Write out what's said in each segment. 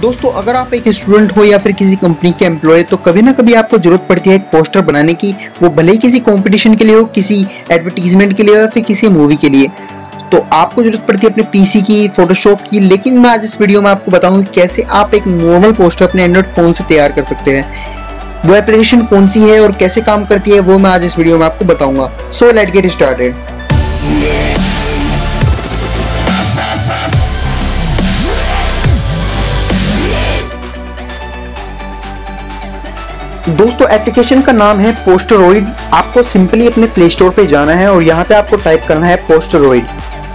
दोस्तों, अगर आप एक स्टूडेंट हो या फिर किसी कंपनी के एम्प्लॉय तो कभी ना कभी आपको ज़रूरत पड़ती है एक पोस्टर बनाने की। वो भले ही किसी कंपटीशन के लिए हो, किसी एडवर्टीजमेंट के लिए हो या फिर किसी मूवी के लिए। तो आपको ज़रूरत पड़ती है अपने पीसी की फोटोशॉप की, लेकिन मैं आज इस वीडियो में आपको बताऊँगा कैसे आप एक नॉर्मल पोस्टर अपने एंड्रॉइड फ़ोन से तैयार कर सकते हैं। वो एप्लीकेशन कौन सी है और कैसे काम करती है, वो मैं आज इस वीडियो में आपको बताऊँगा। सो लेट गेट स्टार्टेड दोस्तों एप्लीकेशन का नाम है पोस्टरोइड आपको सिंपली अपने प्ले स्टोर पे जाना है और यहाँ पे आपको टाइप करना है पोस्टरोइड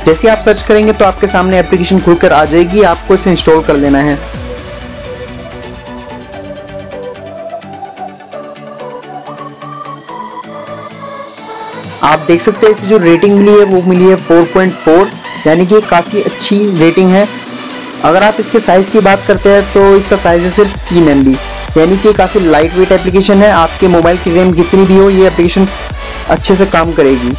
जैसे आप सर्च करेंगे तो आपके सामने एप्लीकेशन खुलकर आ जाएगी। आपको इसे इंस्टॉल कर लेना है। आप देख सकते हैं इसे जो रेटिंग मिली है, वो मिली है 4.4 यानी कि काफ़ी अच्छी रेटिंग है। अगर आप इसके साइज़ की बात करते हैं तो इसका साइज़ है सिर्फ़ तीन एम यानी कि काफ़ी लाइट वेट एप्लीकेशन है। आपके मोबाइल की रैम जितनी भी हो, ये एप्लीकेशन अच्छे से काम करेगी।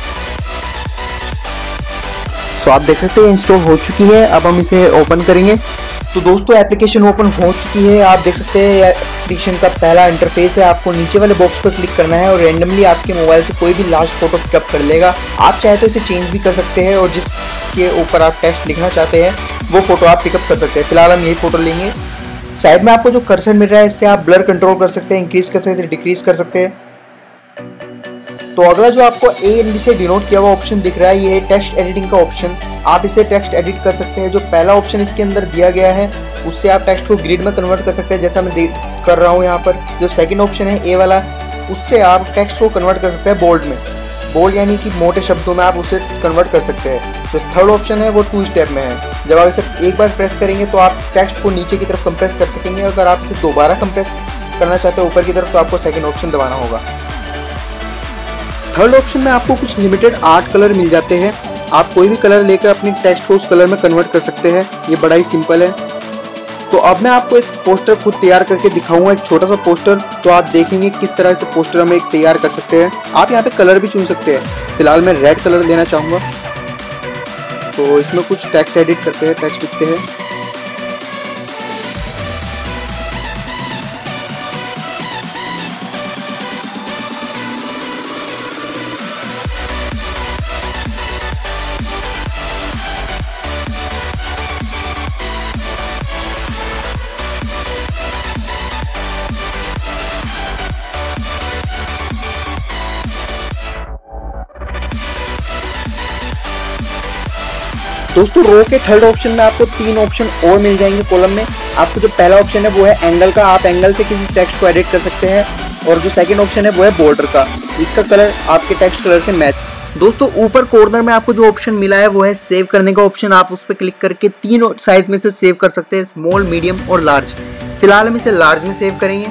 सो आप देख सकते हैं इंस्टॉल हो चुकी है। अब हम इसे ओपन करेंगे। तो दोस्तों एप्लीकेशन ओपन हो चुकी है। आप देख सकते हैं एप्लीकेशन का पहला इंटरफेस है। आपको नीचे वाले बॉक्स पर क्लिक करना है और रैंडमली आपके मोबाइल से कोई भी लास्ट फ़ोटो पिकअप कर लेगा। आप चाहे तो इसे चेंज भी कर सकते हैं और जिसके ऊपर आप टेक्स्ट लिखना चाहते हैं, वो फ़ोटो आप पिकअप कर सकते हैं। फ़िलहाल हम यही फ़ोटो लेंगे। साइड में आपको जो कर्सर मिल रहा है, इससे आप ब्लर कंट्रोल कर सकते हैं इंक्रीज कर सकते हैं डिक्रीज कर सकते हैं। तो अगला जो आपको ए एन डी से डिनोट किया हुआ ऑप्शन दिख रहा है, ये है टेक्स्ट एडिटिंग का ऑप्शन आप इसे टेक्स्ट एडिट कर सकते हैं। जो पहला ऑप्शन इसके अंदर दिया गया है, उससे आप टेक्स्ट को ग्रिड में कन्वर्ट कर सकते हैं, जैसा मैं कर रहा हूँ यहाँ पर। जो सेकंड ऑप्शन है ए वाला, उससे आप टेक्स्ट को कन्वर्ट कर सकते हैं बोल्ड में। बोल्ड यानी कि मोटे शब्दों में आप उसे कन्वर्ट कर सकते हैं। जो थर्ड ऑप्शन है, वो टू स्टेप में है। जब आप इसे एक बार प्रेस करेंगे तो आप टेक्स्ट को नीचे की तरफ़ कंप्रेस कर सकेंगे। अगर आप इसे दोबारा कंप्रेस करना चाहते हैं, ऊपर की तरफ़ तो आपको सेकेंड ऑप्शन दबाना होगा। थर्ड ऑप्शन में आपको कुछ लिमिटेड आर्ट कलर मिल जाते हैं। आप कोई भी कलर लेकर अपने टेक्स्ट को उस कलर में कन्वर्ट कर सकते हैं। ये बड़ा ही सिंपल है। तो अब मैं आपको एक पोस्टर खुद तैयार करके दिखाऊँगा, एक छोटा सा पोस्टर तो आप देखेंगे किस तरह से पोस्टर हम एक तैयार कर सकते हैं। आप यहाँ पे कलर भी चुन सकते हैं। फ़िलहाल मैं रेड कलर लेना चाहूँगा। तो इसमें कुछ टेक्स्ट एडिट करते हैं टेक्स्ट लिखते हैं। दोस्तों रो के थर्ड ऑप्शन में आपको तीन ऑप्शन और मिल जाएँगे कॉलम में। आपको जो पहला ऑप्शन है, वो है एंगल का। आप एंगल से किसी टेक्स्ट को एडिट कर सकते हैं और जो सेकंड ऑप्शन है, वो है बॉर्डर का। इसका कलर आपके टेक्स्ट कलर से मैच दोस्तों, ऊपर कॉर्नर में आपको जो ऑप्शन मिला है, वो है सेव करने का ऑप्शन आप उस पर क्लिक करके तीन साइज़ में से सेव कर सकते हैं स्मॉल मीडियम और लार्ज फ़िलहाल हम इसे लार्ज में सेव करेंगे।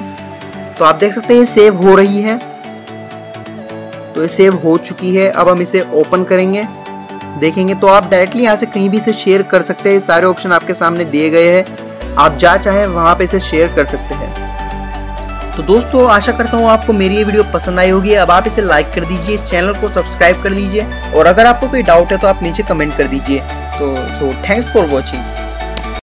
तो आप देख सकते हैं, ये सेव हो रही है। तो ये सेव हो चुकी है। अब हम इसे ओपन करेंगे। देखेंगे तो आप डायरेक्टली यहाँ से कहीं भी इसे शेयर कर सकते हैं। सारे ऑप्शन आपके सामने दिए गए हैं। आप जा चाहे वहाँ पे इसे शेयर कर सकते हैं। तो दोस्तों, आशा करता हूँ आपको मेरी ये वीडियो पसंद आई होगी। अब आप इसे लाइक कर दीजिए, इस चैनल को सब्सक्राइब कर दीजिए। और अगर आपको कोई डाउट है तो आप नीचे कमेंट कर दीजिए। तो सो थैंक्स फॉर वॉचिंग